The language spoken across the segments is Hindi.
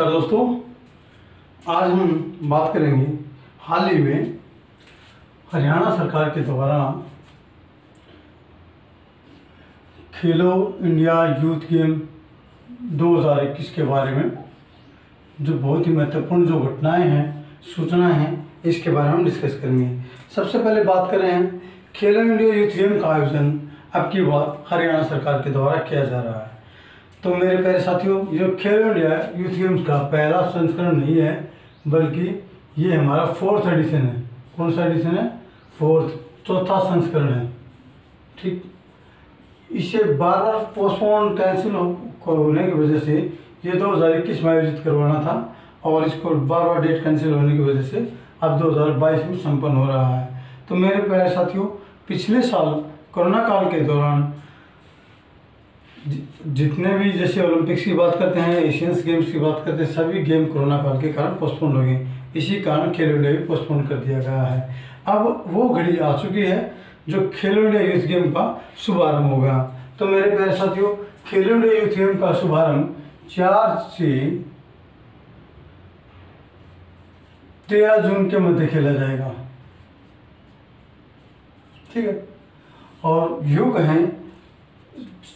नमस्कार दोस्तों। आज हम बात करेंगे हाल ही में हरियाणा सरकार के द्वारा खेलो इंडिया यूथ गेम 2021 के बारे में जो बहुत ही महत्वपूर्ण जो घटनाएँ हैं, सूचनाएँ हैं, इसके बारे में हम डिस्कस करेंगे। सबसे पहले बात कर हैं, खेलो इंडिया यूथ गेम का आयोजन अब की बात हरियाणा सरकार के द्वारा किया जा रहा है। तो मेरे प्यारे साथियों, ये खेलो इंडिया यूथ गेम्स का पहला संस्करण नहीं है, बल्कि ये हमारा फोर्थ एडिशन है। कौन सा एडिशन है? फोर्थ चौथा संस्करण है। ठीक? इसे बार बार पोस्टपोन कैंसिल होने की वजह से ये दो हज़ार इक्कीस में आयोजित करवाना था, और इसको बार बार डेट कैंसिल होने की वजह से अब दो हज़ार बाईस में संपन्न हो रहा है। तो मेरे प्यारे साथियों, पिछले साल कोरोना काल के दौरान जितने भी जैसे ओलंपिक्स की बात करते हैं एशियंस गेम्स की बात करते हैं, सभी गेम कोरोना काल के कारण पोस्टपोन हो गए इसी कारण खेलो इंडिया भी पोस्टपोन कर दिया गया है। अब वो घड़ी आ चुकी है जो खेलो इंडिया यूथ गेम का शुभारंभ होगा। तो मेरे प्यारे साथियों, खेलो इंडिया यूथ गेम का शुभारंभ चार से तेरह जून के मध्य खेला जाएगा। ठीक है? और युग हैं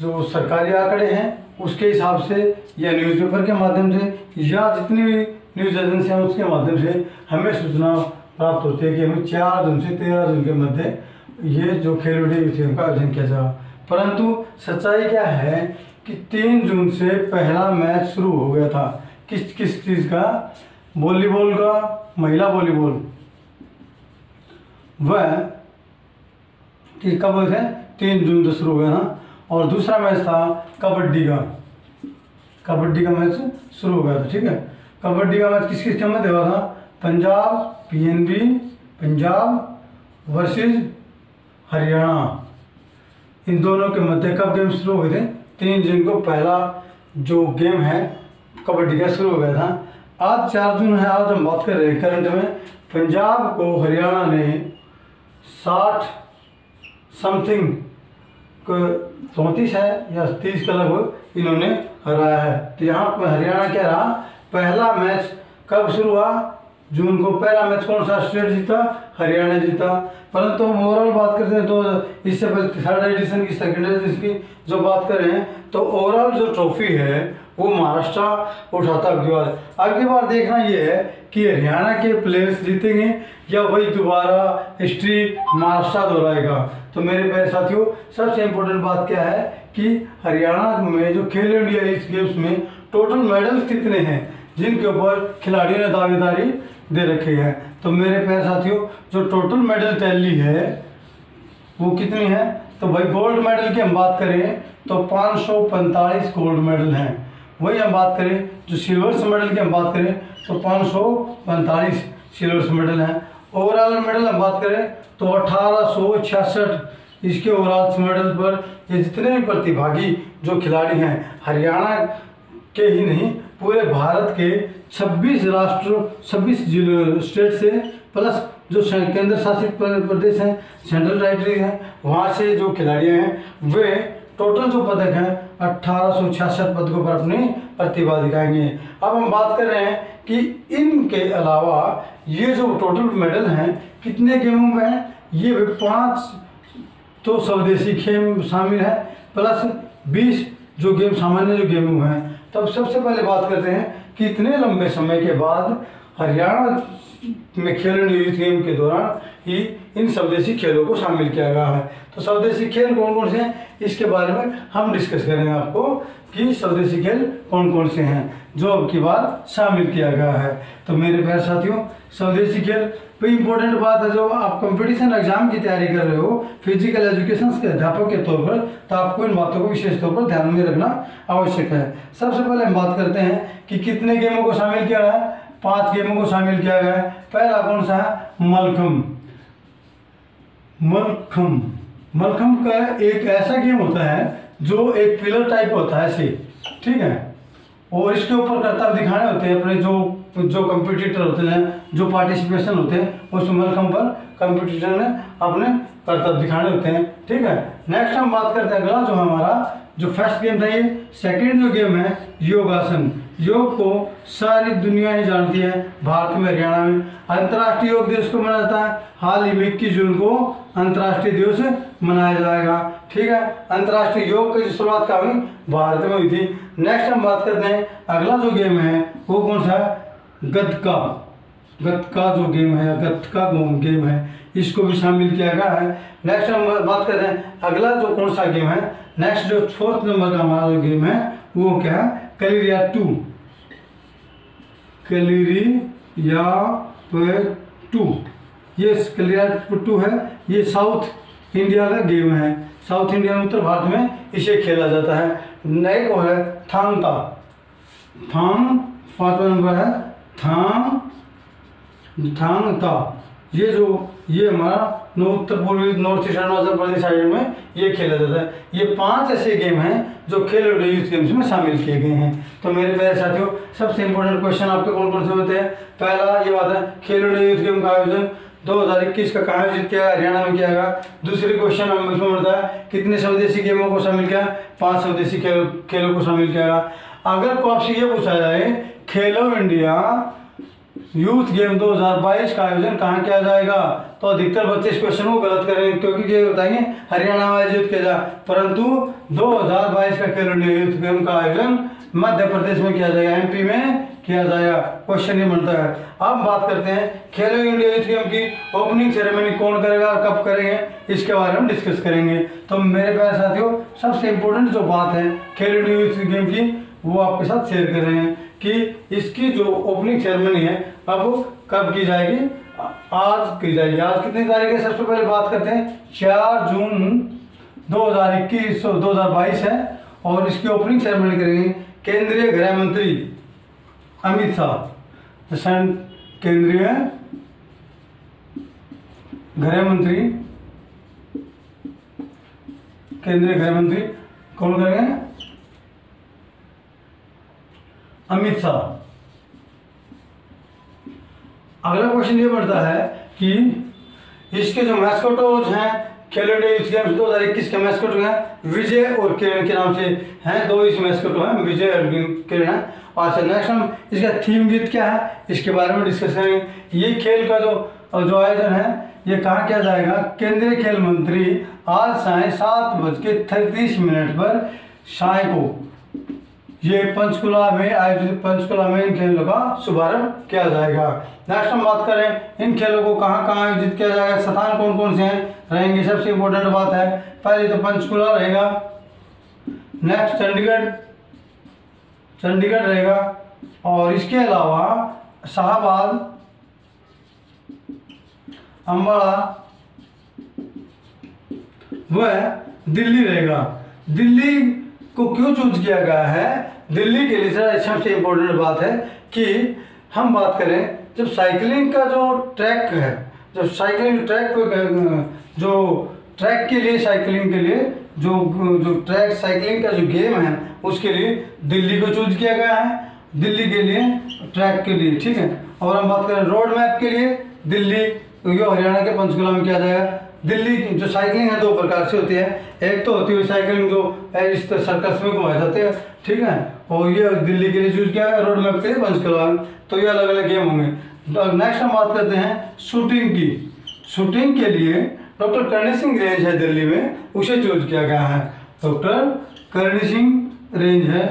जो सरकारी आंकड़े हैं, उसके हिसाब से या न्यूज़पेपर के माध्यम से या जितनी भी न्यूज़ एजेंसी हैं, उसके माध्यम से हमें सूचना प्राप्त होती है कि हमें चार जून से तेरह जून के मध्य ये जो खेल गेम का आयोजन किया जाएगा परंतु सच्चाई क्या है कि तीन जून से पहला मैच शुरू हो गया था। किस किस चीज़ का? वॉलीबॉल का, महिला वॉलीबॉल। वह कब थे? तीन जून से शुरू हो गया था। और दूसरा मैच था कबड्डी का। कबड्डी का मैच शुरू हो गया था, ठीक है? कबड्डी का मैच किस किस के मध्य हुआ था? Punjab PNB Punjab versus Haryana. इन दोनों के मध्य कब गेम शुरू हुए थे। तीन जून को पहला जो गेम है, कबड्डी का शुरू हो गया था। आज चार जून है, आज हम बात कर रहे हैं करंट में। पंजाब को हरियाणा ने साठ समथिंग चौंतीस है या तीस का लगभग इन्होंने हराया है। तो यहाँ पर हरियाणा क्या रहा, पहला मैच कब शुरू हुआ? जून को पहला मैच कौन सा स्टेट जीता? हरियाणा जीता। परंतु हम ओवरऑल बात करते हैं तो इससे पहले थर्ड एडिशन की सेकेंड एडिशन की जो बात करें तो ओवरऑल जो ट्रॉफी है, वो महाराष्ट्र उठाता अगली बार। अगली बार देखना ये है कि हरियाणा के प्लेयर्स जीतेंगे या वही दोबारा हिस्ट्री महाराष्ट्र दोहराएगा। तो मेरे प्यारे साथियों, सबसे इम्पोर्टेंट बात क्या है कि हरियाणा में जो खेलो इंडिया इस गेम्स में टोटल मेडल्स कितने हैं, जिनके ऊपर खिलाड़ियों ने दावेदारी दे रखे हैं। तो मेरे प्यारे साथियों, जो टोटल मेडल टैली है, वो कितनी है? तो भाई गोल्ड मेडल की हम बात करें तो पाँच सौ पैंतालीस गोल्ड मेडल हैं। वही हम बात करें, जो सिल्वर्स मेडल की हम बात करें तो पाँच सौ पैंतालीस सिल्वर्स मेडल हैं। ओवरऑल मेडल हम बात करें तो अठारह सौ छियासठ इसके ओवरऑल मेडल पर ये जितने भी प्रतिभागी जो खिलाड़ी हैं, हरियाणा के ही नहीं पूरे भारत के 26 राष्ट्र 26 जिलों, स्टेट से, प्लस जो केंद्र शासित प्रदेश हैं, सेंट्रल टेरिटरी हैं, वहाँ से जो खिलाड़ी हैं, वे टोटल जो पदक हैं, अट्ठारह पदकों पर अपनी प्रतिभा दिखाएँगे। अब हम बात कर रहे हैं कि इनके अलावा ये जो टोटल मेडल हैं, कितने गेमों में हैं, ये पाँच तो स्वदेशी खेल शामिल है, प्लस 20 जो गेम, सामान्य जो गेम हैं तब सबसे पहले बात करते हैं कि इतने लंबे समय के बाद हरियाणा में खेल इंडिया यूथ गेम के दौरान ही इन स्वदेशी खेलों को शामिल किया गया है। तो स्वदेशी खेल कौन कौन से हैं? इसके बारे में हम डिस्कस करेंगे आपको कि स्वदेशी खेल कौन कौन से हैं, जो अब की बार शामिल किया गया है। तो मेरे प्यारे साथियों, स्वदेशी खेल कोई इंपॉर्टेंट बात है, जो आप कंपटीशन एग्ज़ाम की तैयारी कर रहे हो फ़िज़िकल एजुकेशन के अध्यापक के तौर पर तो आपको इन बातों को विशेष तौर पर ध्यान में रखना आवश्यक है। सबसे पहले हम बात करते हैं कि कितने गेमों को शामिल किया गया है। पाँच गेमों को शामिल किया गया है। पहला कौन सा है? मलखम मलखम मलखम का एक ऐसा गेम होता है जो एक पिलर टाइप होता है ऐसे। ठीक है? और इसके ऊपर करतब दिखाने होते हैं अपने जो जो कंपटीटर होते हैं, जो पार्टिसिपेशन होते हैं, उस मलखम पर कंपटीटर ने अपने करतब दिखाने होते हैं। ठीक है? नेक्स्ट हम बात करते हैं अगला जो हमारा जो फ़र्स्ट गेम था ये। सेकेंड जो गेम है योगासन। योग को सारी दुनिया ही जानती है, भारत में, हरियाणा में। अंतर्राष्ट्रीय योग दिवस को मनाया जाता है। हाल ही में इक्कीस जून को अंतर्राष्ट्रीय दिवस मनाया जाएगा। ठीक है? अंतर्राष्ट्रीय योग की शुरुआत का हुई भारत में हुई थी। नेक्स्ट हम बात करते हैं। अगला जो गेम है, वो कौन सा है? गतका। गतका जो गेम है, गतका गेम है, इसको भी शामिल किया गया है। नेक्स्ट हम बात करते हैं। अगला जो कौन सा गेम है? नेक्स्ट जो फोर्थ नंबर का हमारा जो गेम है, वो क्या है? कलेरिया टू। कलेरिया टू। ये कलेरिया टू है, ये साउथ इंडिया का गेम है। साउथ इंडिया में उत्तर भारत में इसे खेला जाता है। नए को है थांगता थांग, पांचवा नंबर है थांग, थांगता। ये जो ये हमारा उत्तर पूर्वी north east Arunachal Pradesh side में ये खेला जाता है। ये पाँच ऐसे गेम हैं जो खेल इंडिया यूथ गेम्स में शामिल किए गए हैं। तो मेरे प्यारे साथियों, सबसे इंपॉर्टेंट क्वेश्चन आपके कौन कौन से होते हैं? पहला ये बात है, खेल इंडिया यूथ गेम का आयोजन 2021 का कहाँ आयोजित किया, हरियाणा में किया गया। दूसरे क्वेश्चन हमें मिलता है, कितने स्वदेशी गेमों को शामिल किया? पाँच स्वदेशी खेलों को शामिल किया गया। अगर आपसे ये पूछा जाए, खेलो इंडिया यूथ गेम 2022 का आयोजन कहाँ किया जाएगा? तो अधिकतर बच्चे इस क्वेश्चन को गलत करेंगे क्योंकि ये बताएँगे, हरियाणा में आयोजित किया जाए परंतु 2022 का खेलो इंडिया यूथ गेम का आयोजन मध्य प्रदेश में किया जाएगा एमपी में किया जाएगा क्वेश्चन ये बनता है। अब बात करते हैं, खेलो इंडिया यूथ गेम की ओपनिंग सेरेमनी कौन करेगा कब करेंगे, इसके बारे में डिस्कस करेंगे। तो मेरे प्यारे साथियों, सबसे इम्पोर्टेंट जो बात है खेलो इंडिया यूथ गेम की, वो आपके साथ शेयर कर रहे हैं कि इसकी जो ओपनिंग सेरेमनी है अब कब की जाएगी? आज की जाएगी। आज कितनी तारीख है? सबसे पहले बात करते हैं। चार जून 2021 2022 है और इसकी ओपनिंग सेरेमनी करेंगे केंद्रीय गृह मंत्री अमित शाह। केंद्रीय गृह मंत्री। केंद्रीय गृह मंत्री कौन करेंगे? अमित शाह। अगला क्वेश्चन ये बढ़ता है कि इसके जो मैस्कोटोज हैं खेलो इंडिया गेम्स दो हज़ार इक्कीस के मैस्कोट हैं विजय और किरण के नाम से हैं, दो इस मैस्कोटो हैं विजय और किरण है। और अच्छा नेक्स्ट हम इसका थीम गीत क्या है, इसके बारे में डिस्कस करेंगे। ये खेल का जो जो आयोजन है, ये कहाँ किया जाएगा? केंद्रीय खेल मंत्री आज साय सात बज के मिनट पर साय को ये पंचकुला में आयोजित पंचकुला में इन खेलों का शुभारंभ किया जाएगा। नेक्स्ट हम बात करें, इन खेलों को कहाँ कहाँ आयोजित किया जाएगा, स्थान कौन कौन से हैं? रहेंगे सबसे इम्पोर्टेंट बात है, पहले तो पंचकुला रहेगा। नेक्स्ट चंडीगढ़ चंडीगढ़ रहेगा। और इसके अलावा शाहबाद अम्बाड़ा वह दिल्ली रहेगा। दिल्ली को क्यों चूज़ किया गया है? दिल्ली के लिए सबसे इम्पोर्टेंट बात है कि हम बात करें, जब साइकिलिंग का जो ट्रैक है, जब साइकिलिंग ट्रैक जो ट्रैक के लिए साइकिलिंग के लिए, जो जो ट्रैक साइकिलिंग का जो गेम है, उसके लिए दिल्ली को चूज़ किया गया है। दिल्ली के लिए ट्रैक के लिए, ठीक है? और हम बात करें रोड मैप के लिए, दिल्ली, क्योंकि हरियाणा के पंचकुला में किया जाएगा? दिल्ली जो साइकिलिंग है दो प्रकार से होती है। एक तो होती है साइकिलिंग जो इस सर्कस में घुमाए जाते हैं, ठीक है? और ये दिल्ली के लिए चूज़ किया है रोड मैप के लिए पंचकुला तो ये अलग अलग गेम होंगे नेक्स्ट हम बात करते हैं शूटिंग की। शूटिंग के लिए डॉक्टर करणी सिंह रेंज है दिल्ली में, उसे चूज़ किया गया है। डॉक्टर करणी सिंह रेंज है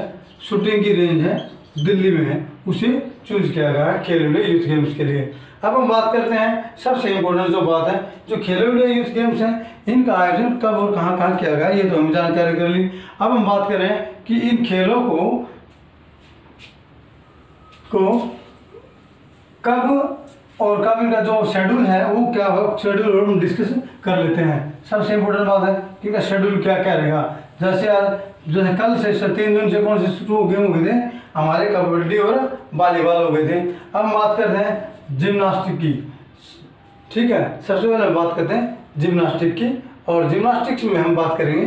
शूटिंग की रेंज है दिल्ली में है, उसे चूज़ किया गया है, खेल इंडिया यूथ गेम्स के लिए। अब हम बात करते हैं सबसे इम्पोर्टेंट जो बात है, जो खेलो इंडिया यूथ गेम्स हैं, इनका आयोजन कब और कहाँ कहाँ किया गया, ये तो हम जानकारी कर ली। अब हम बात करें कि इन खेलों को को कब और कब इनका जो शेड्यूल है, वो क्या शेड्यूल हम डिस्कस कर लेते हैं। सबसे इम्पोर्टेंट बात है कि इनका शेड्यूल क्या क्या रहेगा। जैसे आज जैसे कल से तीन जून से कौन से शुरू गेम हो गए थे? हमारे कबड्डी और वॉलीबॉल हो गए थे। अब बात करते हैं जिम्नास्टिक की। ठीक है, सबसे पहले बात करते हैं जिम्नास्टिक की। और जिम्नास्टिक्स में हम बात करेंगे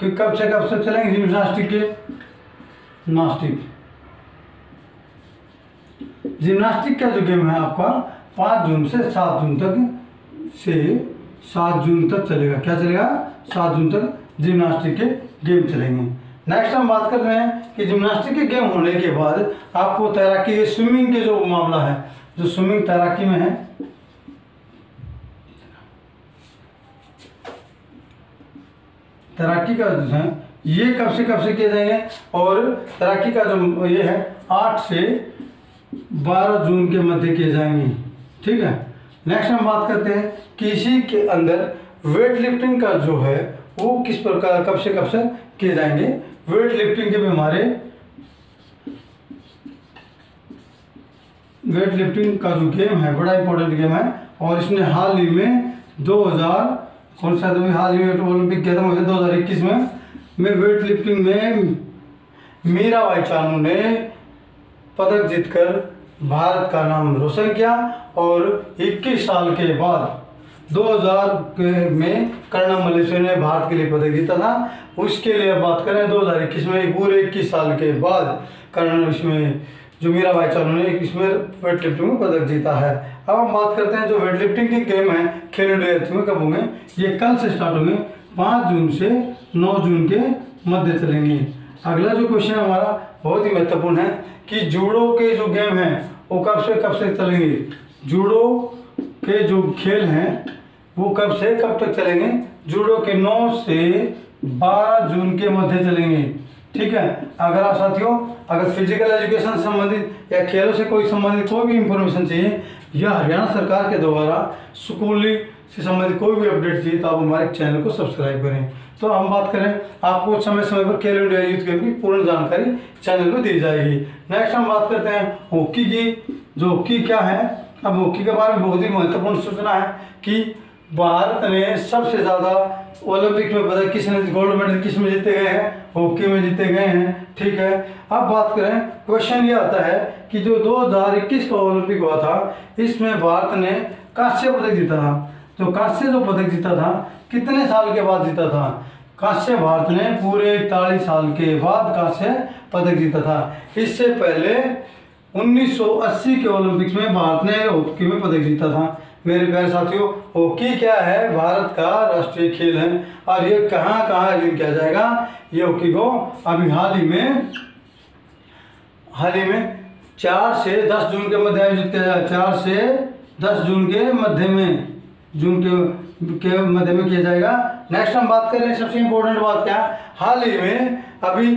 कि कब से कब से चलेंगे जिम्नास्टिक के। नास्टिक जिम्नास्टिक का जो गेम है आपका, पाँच जून से सात जून तक से सात जून तक चलेगा। क्या चलेगा? सात जून तक जिम्नास्टिक के गेम चलेंगे। नेक्स्ट हम बात कर रहे हैं कि जिम्नास्टिक के गेम होने के बाद आपको तैराकी के स्विमिंग के जो मामला है, जो स्विमिंग तैराकी में है, तैराकी का जो है, ये कब से कब से किए जाएँगे? और तैराकी का जो ये है, आठ से बारह जून के मध्य किए जाएँगे। ठीक है? नेक्स्ट हम बात करते हैं कि इसी के अंदर वेट लिफ्टिंग का जो है वो किस प्रकार, कब से कब से किए जाएँगे? वेट लिफ्टिंग के भी हमारे वेट लिफ्टिंग का जो गेम है, बड़ा इंपॉर्टेंट गेम है। और इसने हाल ही में 2000 कौन सा हाल ही में ओलंपिक किया था, मुझे 2021 में। में वेट लिफ्टिंग में मीराबाई चानू ने पदक जीतकर भारत का नाम रोशन किया और 21 साल के बाद 2000 के में कर्णम मलेशिया ने भारत के लिए पदक जीता था। उसके लिए बात करें 2021 में पूरे 21 साल के बाद कर्ण इसमें जो मीराबाई चानू ने इसमें वेट लिफ्टिंग में पदक जीता है। अब हम बात करते हैं जो वेट लिफ्टिंग के गेम है, खेलो इंडिया में कब होंगे, ये कल से स्टार्ट होंगे, पाँच जून से नौ जून के मध्य चलेंगे। अगला जो क्वेश्चन हमारा, बहुत ही महत्वपूर्ण है कि जूडो के जो गेम हैं, वो कब से कब से चलेंगे? जूडो के जो खेल हैं वो कब से, कब तक चलेंगे? जूडो के 9 से 12 जून के मध्य चलेंगे। ठीक है? अगर आप साथियों, अगर फ़िज़िकल एजुकेशन संबंधित या खेलों से कोई संबंधित कोई भी इंफॉर्मेशन चाहिए, या हरियाणा सरकार के द्वारा स्कूली से संबंधित कोई भी अपडेट चाहिए तो आप हमारे चैनल को सब्सक्राइब करें। तो हम बात करें, आपको समय समय पर खेलो इंडिया यूथ गेम की पूर्ण जानकारी चैनल पर दी जाएगी। नेक्स्ट हम बात करते हैं हॉकी की। जो हॉकी क्या है? अब हॉकी के बारे में बहुत ही महत्वपूर्ण सूचना है कि भारत ने सबसे ज़्यादा ओलंपिक में पदक किसने गोल्ड मेडल किसमें जीते गए हैं? हॉकी में जीते गए हैं, ठीक है? अब बात करें क्वेश्चन ये आता है कि जो 2021 का ओलंपिक हुआ था, इसमें भारत ने कांस्य पदक जीता था। जो कांस्य जो पदक जीता था, कितने साल के बाद जीता था? कांस्य भारत ने पूरे इकतालीस साल के बाद कांस्य पदक जीता था। इससे पहले 1980 के ओलंपिक्स में भारत ने हॉकी में पदक जीता था। मेरे प्यारे साथियों, हॉकी क्या है? भारत का राष्ट्रीय खेल है। और ये कहाँ कहाँ आयोजन किया जाएगा? ये हॉकी को अभी हाल ही में, हाल ही में चार से दस जून के मध्य आयोजित किया जाएगा। चार से दस जून के मध्य में, जून के के मध्य में किया जाएगा। नेक्स्ट हम बात करें सबसे इम्पोर्टेंट बात क्या? हाल ही में अभी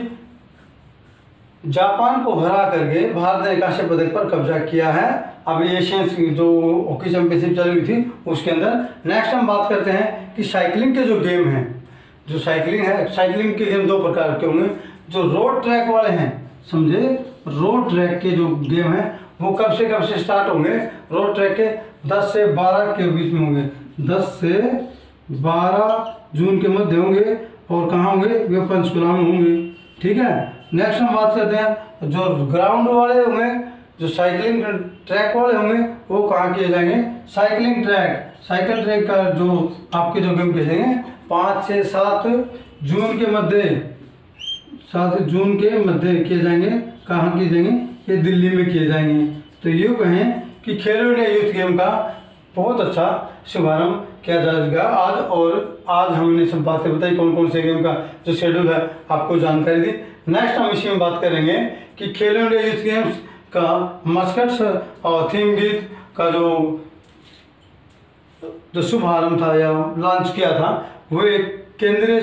जापान को हरा करके भारत ने कांस्य पदक पर कब्जा किया है। अभी एशियन जो हॉकी चैंपियनशिप चल रही थी, उसके अंदर नेक्स्ट हम बात करते हैं कि साइकिलिंग के जो गेम हैं, जो साइकिलिंग है साइकिलिंग के गेम दो प्रकार के होंगे। जो रोड ट्रैक वाले हैं, समझे? रोड ट्रैक के जो गेम हैं, वो कब से कब से स्टार्ट होंगे? रोड ट्रैक के 10 से 12 के बीच में होंगे। 10 से 12 जून के मध्य होंगे और कहाँ होंगे? वे पंचकुला में होंगे। ठीक है? नेक्स्ट हम बात करते हैं, जो ग्राउंड वाले होंगे, जो साइकिलिंग ट्रैक वाले होंगे, वो कहाँ किए जाएँगे? साइकिलिंग ट्रैक साइकिल ट्रैक का जो आपके जो गेम जाएँगे पाँच से सात जून के मध्य, सात जून के मध्य किए जाएँगे। कहाँ किए जाएँगे? ये दिल्ली में किए जाएँगे। तो ये कहें कि खेलो इंडिया यूथ गेम का बहुत अच्छा शुभारंभ किया जाएगा आज और आज हमने सब बातें बताई कौन कौन से गेम का जो शेड्यूल है, आपको जानकारी दी। नेक्स्ट हम इसी में बात करेंगे कि खेलो इंडिया यूथ गेम्स का मस्कट और थीम गीत का जो जो शुभारंभ था या लॉन्च किया था, वो एक केंद्रीय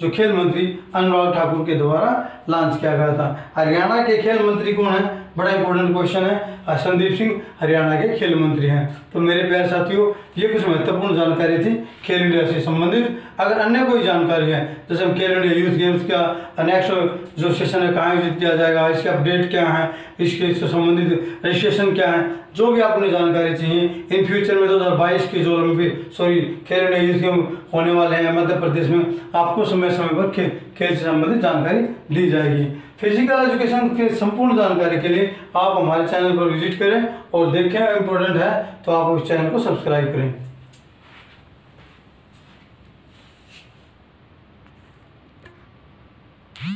जो खेल मंत्री अनुराग ठाकुर के द्वारा लॉन्च किया गया था। हरियाणा के खेल मंत्री कौन है? बड़ा इंपॉर्टेंट क्वेश्चन है। संदीप सिंह हरियाणा के खेल मंत्री हैं। तो मेरे प्यारे साथियों, ये कुछ महत्वपूर्ण जानकारी थी खेल इंडिया से संबंधित। अगर अन्य कोई जानकारी है, जैसे हम खेल इंडिया यूथ गेम्स का नेक्स्ट जो सेशन है, कहाँ आयोजित किया जाएगा, इसके अपडेट क्या है, इसके इससे संबंधित रजिस्ट्रेशन क्या है, जो भी आपने जानकारी चाहिए इन फ्यूचर में 2022 के जो Olympic sorry Khelo India youth game होने वाले हैं मध्य प्रदेश में, आपको समय समय पर खेल से संबंधित जानकारी दी जाएगी। फ़िज़िकल एजुकेशन के संपूर्ण जानकारी के लिए आप हमारे चैनल पर विज़िट करें और देखें इम्पोर्टेंट है तो आप उस चैनल को सब्सक्राइब करें।